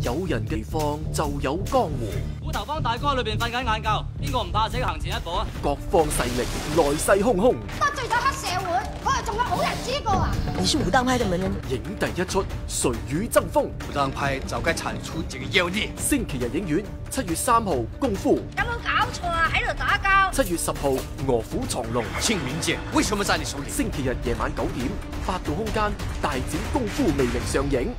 有人嘅地方就有江湖。虎头帮大哥里边瞓紧眼觉，边个唔怕死行前一步啊？各方势力来势汹汹，得罪咗黑社会，我系仲有好日子过啊！你是武当派的门人，影帝一出，谁与争锋？武当派就该铲除这个妖孽。星期日影院，七月三号功夫。有冇搞错啊？喺度打交。七月十号卧虎藏龙。清明节为什么在你手？星期日夜晚九点，百度空间大展功夫魅力上映。